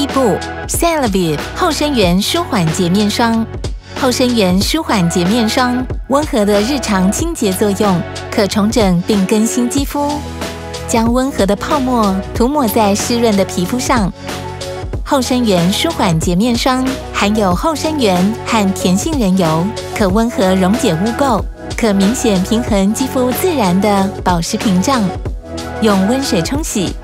第一步 c e l a b i 后生源舒缓洁面霜。后生源舒缓洁面霜温和的日常清洁作用，可重整并更新肌肤。将温和的泡沫涂抹在湿润的皮肤上。后生源舒缓洁面霜含有后生源和甜杏仁油，可温和溶解污垢，可明显平衡肌肤自然的保湿屏障。用温水冲洗。